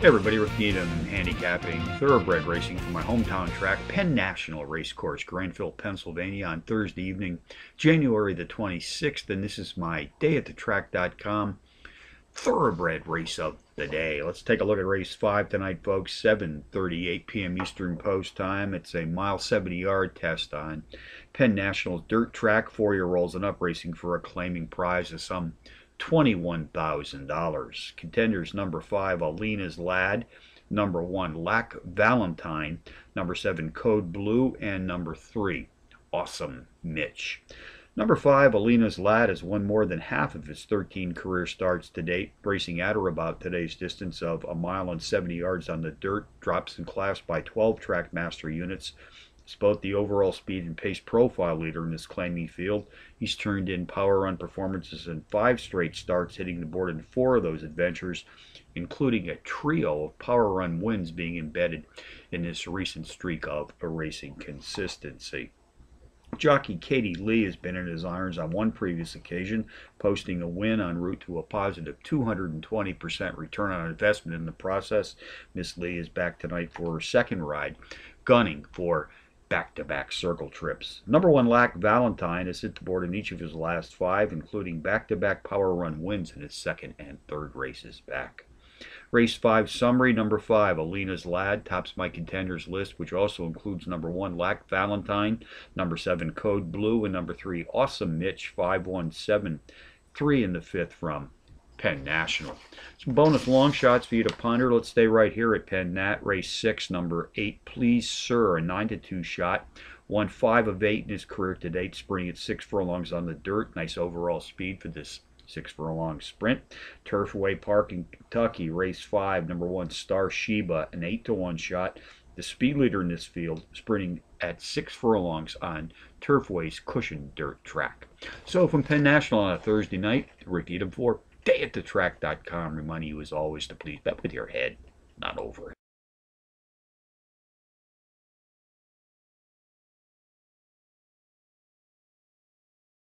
Hey everybody, Rick Needham, handicapping thoroughbred racing from my hometown track, Penn National Racecourse, Grantville, Pennsylvania, on Thursday evening, January the 26th, and this is my dayatthetrack.com thoroughbred race of the day. Let's take a look at race five tonight, folks. 7:38 p.m. Eastern Post Time. It's a mile 70 yard test on Penn National's dirt track. Four-year-olds and up racing for a claiming prize of some $21,000. Contenders number five, Alina's Lad. Number one, Lack Valentine. Number seven, Code Blue. And number three, Awesome Mitch. Number five, Alina's Lad has won more than half of his 13 career starts to date, racing at or about today's distance of a mile and 70 yards on the dirt, drops in class by 12 Trackmaster units, He's both the overall speed and pace profile leader in this claiming field. He's turned in power run performances in five straight starts, hitting the board in four of those adventures, including a trio of power run wins being embedded in this recent streak of racing consistency. Jockey Katie Lee has been in his irons on one previous occasion, posting a win en route to a positive 220% return on investment in the process. Miss Lee is back tonight for her second ride, gunning for back-to-back circle trips. Number one Lack Valentine has hit the board in each of his last five, including back-to-back power run wins in his second and third races back. Race 5 summary number 5, Alina's Lad, tops my contenders list, which also includes number 1, Lack Valentine, number 7, Code Blue, and number 3, Awesome Mitch, 5173 in the fifth from Penn National. Some bonus long shots for you to ponder. Let's stay right here at Penn Nat. Race 6, number 8, Please Sir, a 9 to 2 shot. Won 5 of 8 in his career to date, sprinting at 6 furlongs on the dirt. Nice overall speed for this 6 furlong sprint. Turfway Park in Kentucky, race 5, number 1, Star Sheba, an 8 to 1 shot. The speed leader in this field, sprinting at 6 furlongs on Turfway's cushioned dirt track. So from Penn National on a Thursday night, Rick Needham for dayatthetrack.com reminding you as always to please bet with your head, not over it.